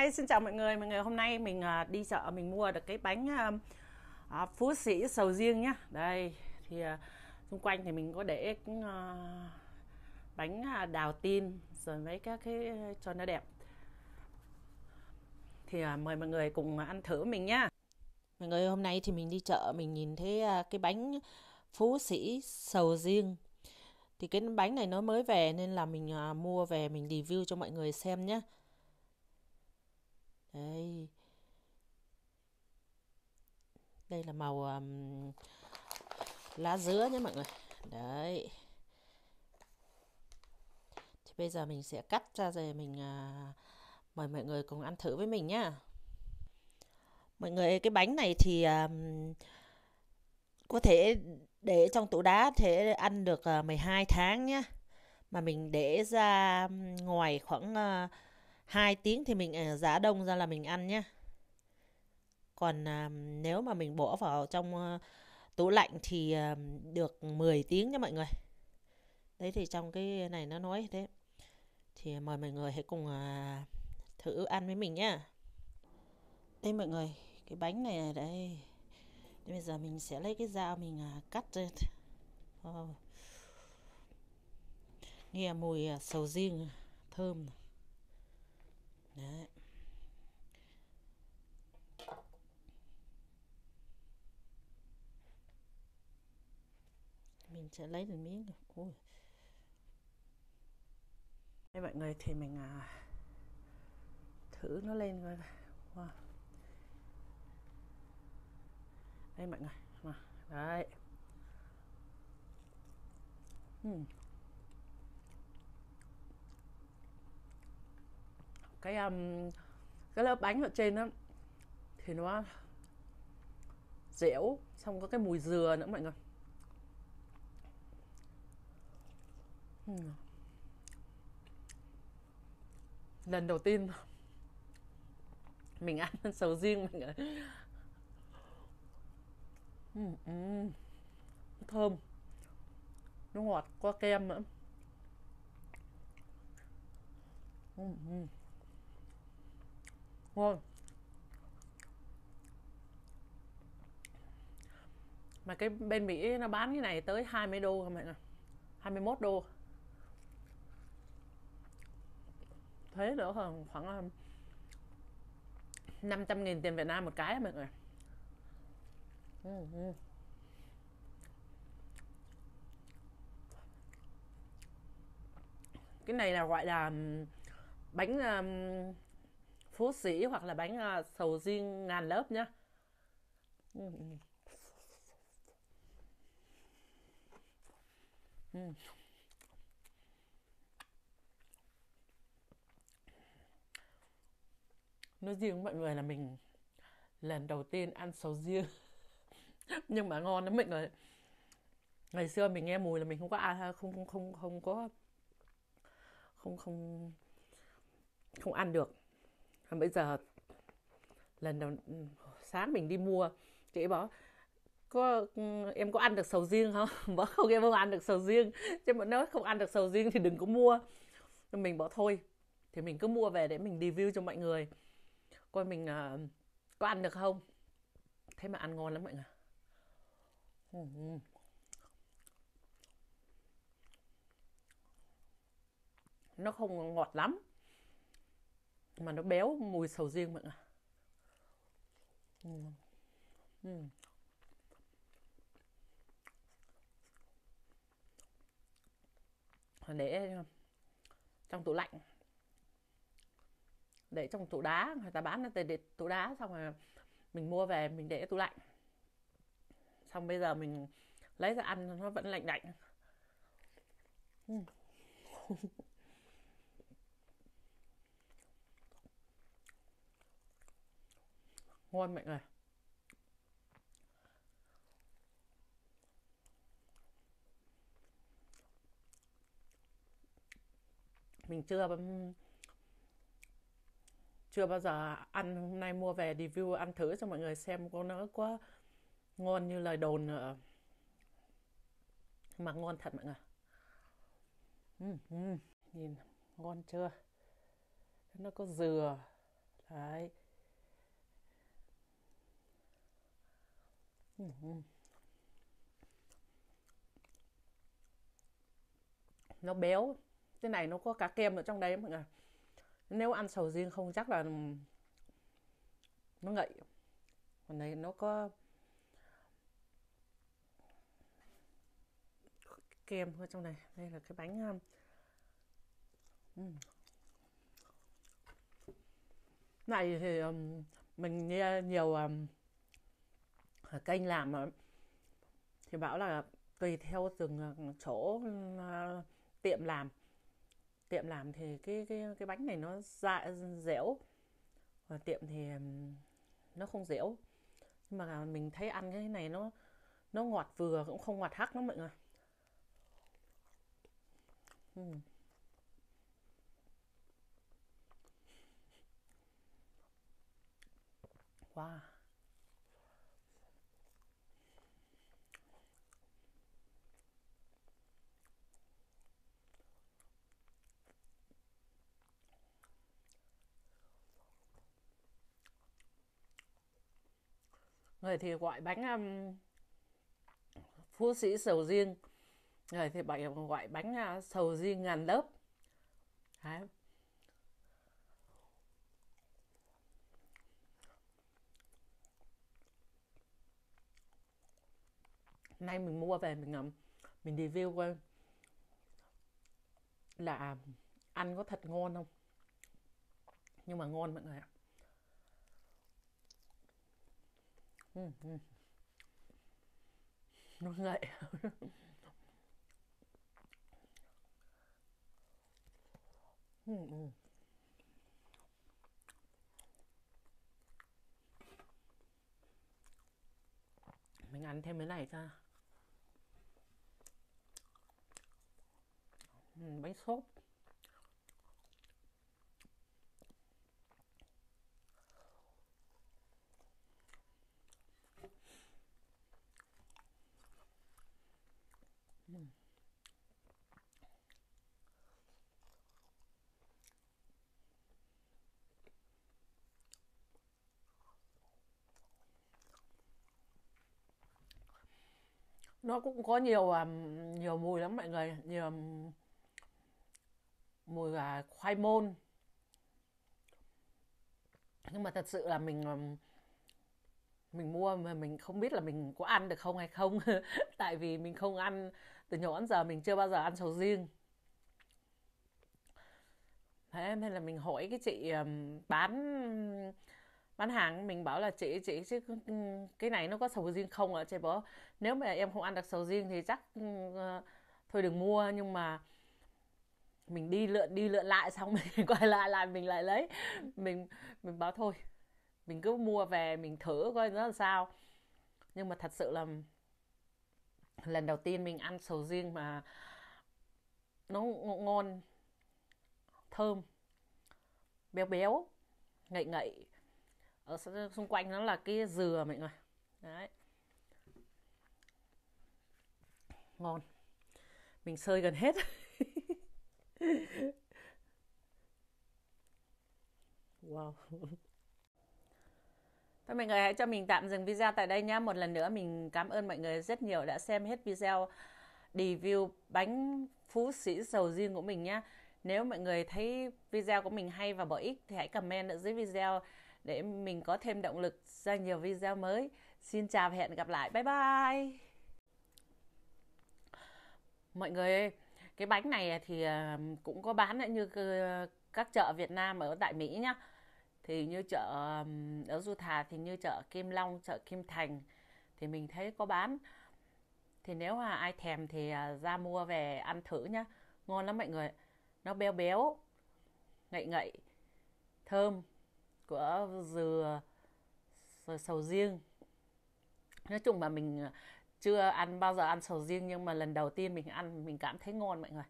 Hi, xin chào mọi người. Mọi người hôm nay mình à, đi chợ mình mua được cái bánh à, à, Phú Sĩ sầu riêng nhá. Đây thì xung quanh thì mình có để bánh đào tin rồi mấy các cái cho nó đẹp. Thì mời mọi người cùng ăn thử mình nhá. Mọi người hôm nay thì mình đi chợ mình nhìn thấy cái bánh Phú Sĩ sầu riêng. Thì cái bánh này nó mới về nên là mình mua về mình review cho mọi người xem nhé. Đây. Đây là màu um, lá dứa nhé mọi người. Đấy. Thì bây giờ mình sẽ cắt ra rồi mình uh, mời mọi người cùng ăn thử với mình nhá. Mọi người cái bánh này thì um, có thể để trong tủ đá thể ăn được à, uh, 12 tháng nhé. Mà mình để ra ngoài khoảng uh, 2 tiếng thì mình à, giá đông ra là mình ăn nhé. Còn à, nếu mà mình bỏ vào trong à, tủ lạnh thì à, được 10 tiếng nha mọi người. Đấy thì trong cái này nó nói thế. Thì mời mọi người hãy cùng à, thử ăn với mình nhá. Đây mọi người, cái bánh này đây. Thế bây giờ mình sẽ lấy cái dao mình à, cắt ra. Oh. Nghe mùi à, sầu riêng thơm. Đấy. Mình sẽ lấy một miếng rồi. Đây mọi người thì mình à, thử nó lên coi. Wow. Đây mọi người. Mà. Đấy. Uhm. Cái um, cái lớp bánh ở trên đó thì nó dẻo xong có cái mùi dừa nữa mọi người. Hmm. Lần đầu tiên mình ăn sầu riêng mọi người. Uhm. thơm. Nó ngọt qua kem nữa. Uhm, uhm ngon mà cái bên Mỹ nó bán cái này tới 20 đô các bạn ạ 21 đô. Thế nữa hơn khoảng um, 500 nghìn tiền Việt Nam một cái mọi người ừ, ừ. cái này là gọi là um, bánh um, phú sĩ hoặc là bánh à, sầu riêng ngàn lớp nhá. Ừ. Nói riêng mọi người là mình lần đầu tiên ăn sầu riêng. Nhưng mà ngon lắm mọi người ngày xưa mình nghe mùi là mình không có ăn không không không không có, không không không ăn được bây giờ lần đầu ừ, sáng mình đi mua chị bảo có ừ, em có ăn được sầu riêng không? Bảo không em không ăn được sầu riêng. Chứ mà nếu không ăn được sầu riêng thì đừng có mua. Mình bảo thôi. Thì mình cứ mua về để mình review cho mọi người. Coi mình uh, có ăn được không? Thế mà ăn ngon lắm mọi người. Nó không ngọt lắm mà nó béo mùi sầu riêng mọi người ừ. Ừ. để trong tủ lạnh. Để trong tủ đá, người ta bán nó để tủ đá xong rồi mình mua về, mình để tủ lạnh. Xong bây giờ mình lấy ra ăn, nó vẫn lạnh lạnh. Ừ. ngon mọi người mình chưa chưa bao giờ ăn hôm nay mua về review ăn thử cho mọi người xem có nó có ngon như lời đồn nữa mà ngon thật mọi người. Uhm, uhm. nhìn ngon chưa? Nó có dừa. Đấy ừ, ừ nó béo. Cái này nó có cá kem ở trong đấy mọi người. Nếu ăn sầu riêng không chắc là nó ngậy. Còn này nó có kem ở trong này. Đây là cái bánh uhm. này thì um, mình nghe nhiều um, kênh làm thì bảo là tùy theo từng ờ, chỗ ờ, tiệm làm. Tiệm làm thì cái cái cái bánh này nó dạ, dẻo và tiệm thì nó không dẻo. Nhưng mà mình thấy ăn cái này nó nó ngọt vừa cũng không ngọt hắc lắm mọi người. Uhm. wow. Người thì gọi bánh um, phú sĩ sầu riêng. Người thì gọi gọi bánh uh, sầu riêng ngàn lớp. Đấy. nay mình mua về mình um, mình review coi là um, ăn có thật ngon không? Nhưng mà ngon mọi người ạ. Ừ, ừ. nó ngậy ừ, ừ. mình ăn thêm cái này ra ừ, bánh xốp nó cũng có nhiều à, nhiều mùi lắm mọi người. Nhiều mùi là khoai môn. Nhưng mà thật sự là mình mình mua mà mình không biết là mình có ăn được không hay không. Tại vì mình không ăn từ nhỏ đến giờ, mình chưa bao giờ ăn sầu riêng. Thế nên là mình hỏi cái chị bán bán hàng mình bảo là chị chị chứ ừ, cái này nó có sầu riêng không ạ? Chị bảo nếu mà em không ăn được sầu riêng thì chắc uh, thôi đừng mua. Nhưng mà mình đi lượn đi lượn lại xong mình quay lại lại mình lại lấy. Mình mình bảo thôi mình cứ mua về mình thử coi nó là sao. Nhưng mà thật sự là lần đầu tiên mình ăn sầu riêng mà nó ngon thơm béo béo ngậy ngậy ở xung quanh nó là cái dừa mọi người. Đấy. Ngon. Mình sơi gần hết. Wow. Thôi mọi người hãy cho mình tạm dừng video tại đây nhé. Một lần nữa mình cảm ơn mọi người rất nhiều đã xem hết video review bánh phú sĩ sầu riêng của mình nhé. Nếu mọi người thấy video của mình hay và bổ ích thì hãy comment ở dưới video để mình có thêm động lực ra nhiều video mới. Xin chào và hẹn gặp lại. Bye bye. Mọi người ơi, cái bánh này thì à, cũng có bán như các chợ Việt Nam ở tại Mỹ nhá. Thì như chợ ở Du Thà thì như chợ Kim Long, chợ Kim Thành thì mình thấy có bán. Thì nếu mà ai thèm thì à, ra mua về ăn thử nhá. Ngon lắm mọi người. Nó béo béo, ngậy ngậy, thơm của dừa rồi sầu riêng. Nói chung mà mình ờ, chưa ăn, bao giờ ăn sầu riêng nhưng mà lần đầu tiên mình ăn, mình cảm thấy ngon mọi người.